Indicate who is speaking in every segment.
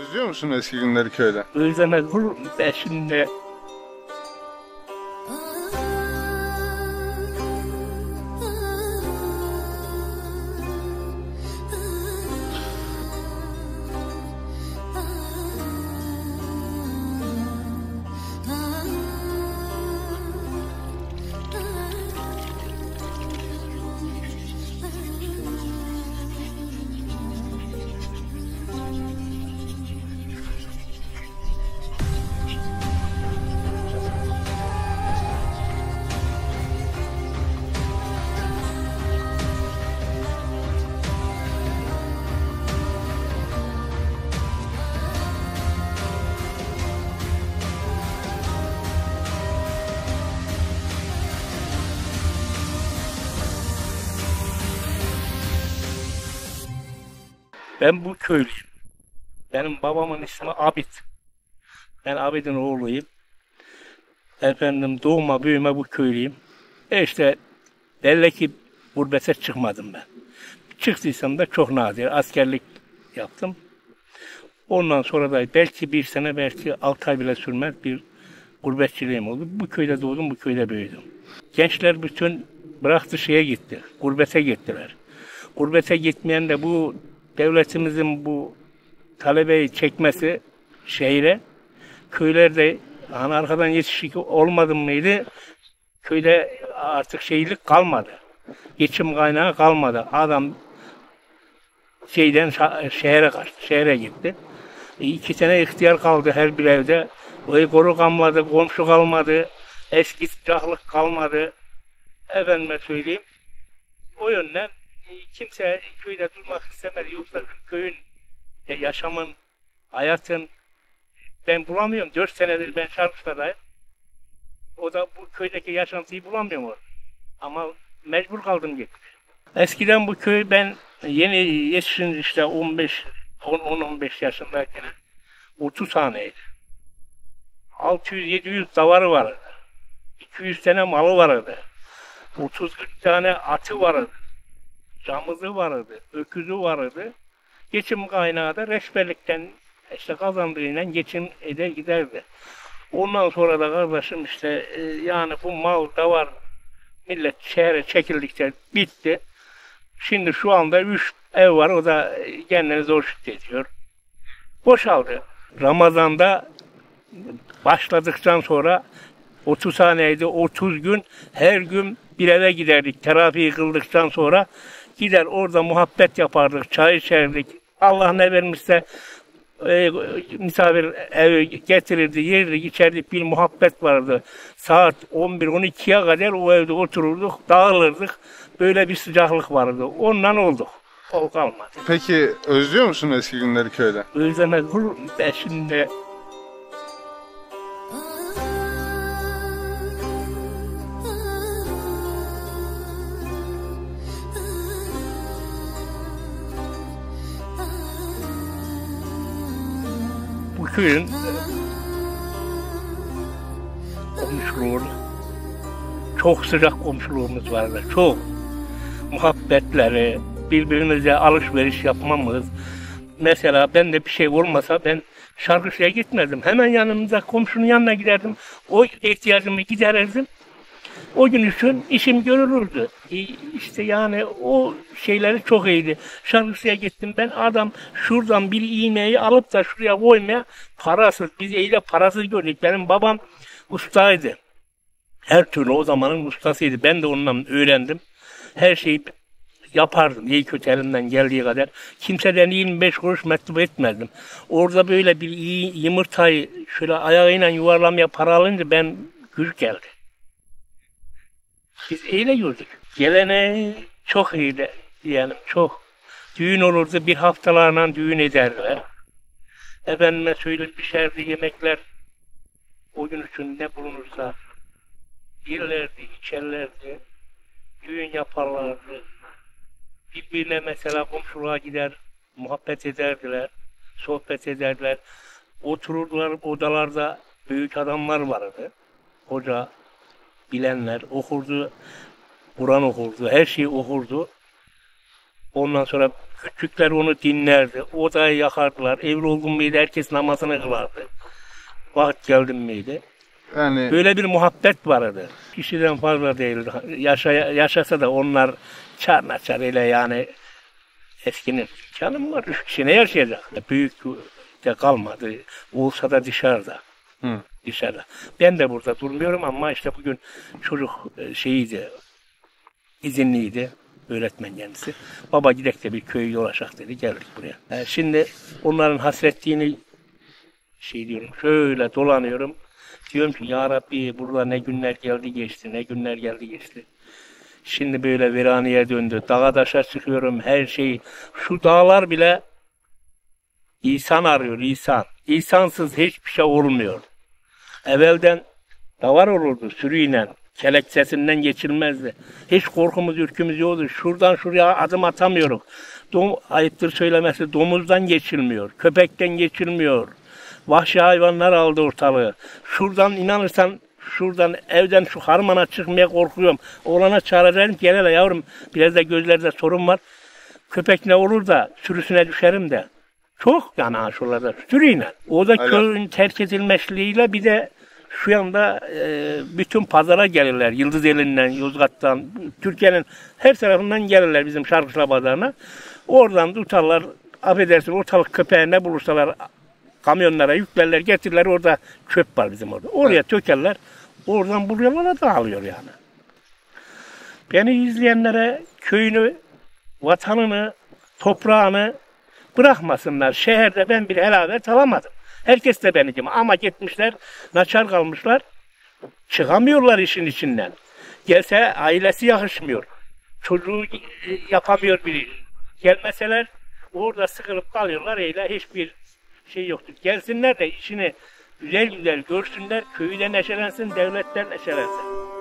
Speaker 1: Özlüyor musun eski günleri köyde?
Speaker 2: Özlemez olur mu ben şimdi? Ben bu köylüyüm. Benim babamın ismi Abid. Ben Abid'in oğluyum. Efendim doğma büyüme bu köylüyüm. E işte belli ki gurbete çıkmadım ben. Çıktıysam da çok nadir. Askerlik yaptım. Ondan sonra da belki bir sene belki altı ay bile sürmez bir gurbetçiliğim oldu. Bu köyde doğdum, bu köyde büyüdüm. Gençler bütün bıraktı şeye gitti. Gurbete gittiler. Gurbete gitmeyen de bu devletimizin bu talebeyi çekmesi şehire köylerde hani arkadan yetişik olmadı mıydı köyde artık şeylik kalmadı. Geçim kaynağı kalmadı. Adam şeyden şehre kaçtı, şehre gitti. E, iki sene ihtiyar kaldı her bir evde. O koru kalmadı, komşu kalmadı, eski sıcaklık kalmadı. Efendime söyleyeyim. O yönden kimse köyde durmak istemedi. Yoksa köyün e, yaşamın, hayatın ben bulamıyorum. Dört senedir ben Şarkışla'dayım. O da bu köydeki yaşantıyı bulamıyorum orada. Ama mecbur kaldım gittim. Eskiden bu köy ben yeni yetişin işte 15 10-15 yaşındayken 30 haneydi. 600-700 davarı vardı. 200 tane malı vardı. 30-40 tane atı vardı. Camızı vardı. Öküzü vardı. Geçim kaynağı da reçberlikten işte kazandığıyla geçim eder giderdi. Ondan sonra da kardeşim işte e, yani bu mal da var millet şehre çekildikçe bitti. Şimdi şu anda üç ev var. O da e, kendini zor şükrediyor. Boşaldı. Ramazan'da başladıktan sonra 30 haneydi. 30 gün her gün bir eve giderdik. Terapiyi kıldıktan sonra gider orada muhabbet yapardık. Çay içerdik. Allah ne vermişse e, misafir evi getirirdi, yerdik, içerdik bir muhabbet vardı. Saat 11-12'ye kadar o evde otururduk, dağılırdık. Böyle bir sıcaklık vardı. Ondan olduk. O kalmadı.
Speaker 1: Peki özlüyor musun eski günleri köyde?
Speaker 2: Özlemez olur mu? Ben şimdi bu köyün komşuluğu çok sıcak komşuluğumuz vardı. Çok. Muhabbetleri, birbirimize alışveriş yapmamız. Mesela ben de bir şey olmasa ben şarkıcıya gitmedim. Hemen yanımıza komşunun yanına giderdim. O ihtiyacımı giderirdim. O gün için işim görülürdü. E, İşte yani o şeyleri çok iyiydi. Şarkıcıya gittim ben adam şuradan bir iğneyi alıp da şuraya koymaya parasız. Biz iyice parasız gördük. Benim babam ustaydı. Her türlü o zamanın ustasıydı. Ben de ondan öğrendim. Her şeyi yapardım. İyi kötü elimden geldiği kadar. Kimseden 25 kuruş mektup etmezdim. Orada böyle bir iyi yumurtayı şöyle ayağıyla yuvarlamaya para alınca ben güç geldi. Biz öyle gördük. Gelene çok iyiydi diyelim çok. Düğün olurdu bir haftalarla düğün ederler. Efendime söyleyeyim pişerdi yemekler. O gün için ne bulunursa yerlerdi, içerlerdi. Düğün yaparlardı. Birbirine mesela komşuluğa gider, muhabbet ederdiler, sohbet ederdiler. Otururdular odalarda büyük adamlar vardı. Hoca, bilenler okurdu, Kur'an okurdu, her şeyi okurdu. Ondan sonra küçükler onu dinlerdi. Odayı yakardılar. Evli olgun muydu herkes namazını kılardı. Vakit geldim miydi?
Speaker 1: Yani
Speaker 2: Böyle bir muhabbet vardı. Kişiden fazla değildi. Yaşa, yaşasa da onlar çar naçar ile yani eskinin canım var. Üç kişi ne yaşayacak? Büyük de kalmadı. Olsa da dışarıda.
Speaker 1: Hı.
Speaker 2: Dışarıda. Ben de burada durmuyorum ama işte bugün çocuk e, şeyiydi. izinliydi. Öğretmen kendisi. Baba gidek de bir köy dolaşak dedi. Geldik buraya. E, şimdi onların hasretliğini şey diyorum. Şöyle dolanıyorum. Diyorum ki ya Rabbi burada ne günler geldi geçti, ne günler geldi geçti. Şimdi böyle viraneye döndü. Dağa taşa çıkıyorum her şey. Şu dağlar bile İnsan arıyor insan. İnsansız hiçbir şey olmuyor. Evvelden davar olurdu sürüyle. Kelek sesinden geçilmezdi. Hiç korkumuz, ürkümüz yoktu. Şuradan şuraya adım atamıyoruz. Dom, ayıptır söylemesi domuzdan geçilmiyor. Köpekten geçilmiyor. Vahşi hayvanlar aldı ortalığı. Şuradan inanırsan şuradan evden şu harmana çıkmaya korkuyorum. Oğlana çağıracağım ki hele yavrum biraz da gözlerde sorun var. Köpek ne olur da sürüsüne düşerim de. Çok yani şuralarda sürüyle. O da köyün terk edilmesiyle bir de şu yanda e, bütün pazara gelirler. Yıldız elinden, Yozgat'tan, Türkiye'nin her tarafından gelirler bizim Şarkışla pazarına. Oradan tutarlar, affedersin ortalık köpeğine bulursalar kamyonlara yüklerler, getirirler. Orada çöp var bizim orada. Oraya tökerler. Oradan buraya dağılıyor yani. Beni izleyenlere köyünü, vatanını, toprağını bırakmasınlar. Şehirde ben bir helavet alamadım. Herkes de beni ama gitmişler, naçar kalmışlar. Çıkamıyorlar işin içinden. Gelse ailesi yakışmıyor. Çocuğu yapamıyor biri. Gelmeseler orada sıkılıp kalıyorlar. Öyle hiçbir şey yoktur. Gelsinler de işini güzel güzel görsünler. Köyü de neşelensin, devletler neşelensin.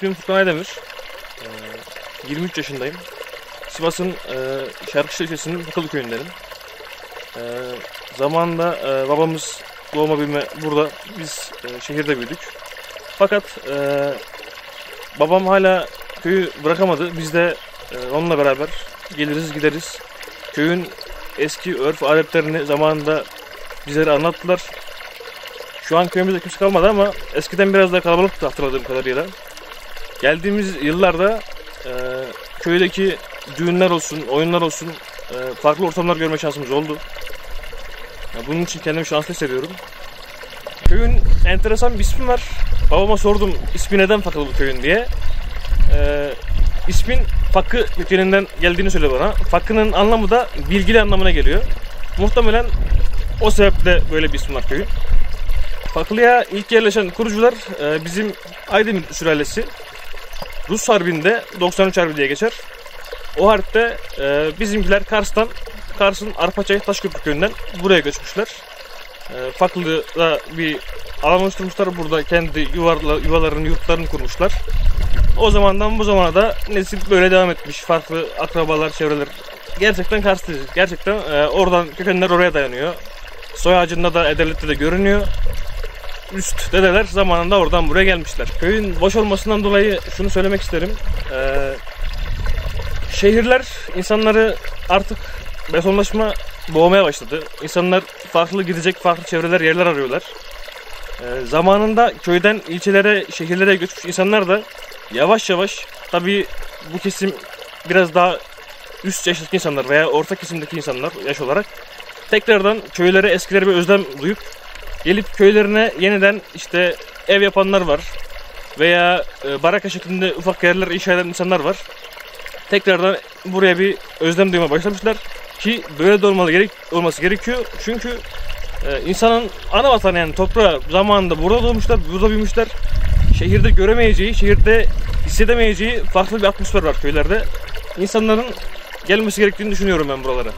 Speaker 3: İsmim Furkan Aydemir. Ee, 23 yaşındayım. Sivas'ın e, Şarkışla ilçesinin Fakalı köyündenim. Ee, zamanında e, babamız doğma büyüme burada. Biz e, şehirde büyüdük. Fakat babam hala köyü bırakamadı. Biz de onunla beraber geliriz gideriz. Köyün eski örf adetlerini zamanında bizlere anlattılar. Şu an köyümüzde kimse kalmadı ama eskiden biraz daha kalabalıktı hatırladığım kadarıyla. Geldiğimiz yıllarda e, köydeki düğünler olsun, oyunlar olsun e, farklı ortamlar görme şansımız oldu. Ya bunun için kendimi şanslı hissediyorum. köyün enteresan bir ismi var. Babama sordum ismi neden Fakılı köyün diye. Ee, ismin Fakı kökeninden geldiğini söyledi bana. Fakı'nın anlamı da bilgili anlamına geliyor. Muhtemelen o sebeple böyle bir isim var köyün. Fakılı'ya ilk yerleşen kurucular e, bizim Aydemir sülalesi. Rus Harbi'nde 93 Harbi diye geçer. O harpte e, bizimkiler Kars'tan, Kars'ın Arpaçay Taşköprü köyünden buraya göçmüşler. E, Fakılı'da bir alan oluşturmuşlar. Burada kendi yuvarla, yuvalarını, yurtlarını kurmuşlar. O zamandan bu zamana da nesil böyle devam etmiş. Farklı akrabalar, çevreler. Gerçekten Karslıyız. Gerçekten e, oradan kökenler oraya dayanıyor. Soy ağacında da Edelet'te de görünüyor. Üst dedeler zamanında oradan buraya gelmişler. Köyün boş olmasından dolayı şunu söylemek isterim. Ee, şehirler insanları artık betonlaşma boğmaya başladı. İnsanlar farklı gidecek farklı çevreler, yerler arıyorlar. Ee, zamanında köyden ilçelere, şehirlere göçmüş insanlar da yavaş yavaş tabii bu kesim biraz daha üst yaştaki insanlar veya orta kesimdeki insanlar yaş olarak tekrardan köylere eskileri bir özlem duyup gelip köylerine yeniden işte ev yapanlar var veya e, baraka şeklinde ufak yerler inşa eden insanlar var. Tekrardan buraya bir özlem duymaya başlamışlar ki böyle de olmalı gerek olması gerekiyor. Çünkü e, insanın ana vatanı yani toprağı zamanında burada doğmuşlar, burada büyümüşler. Şehirde göremeyeceği, şehirde hissedemeyeceği farklı bir atmosfer var köylerde. İnsanların gelmesi gerektiğini düşünüyorum ben buralara.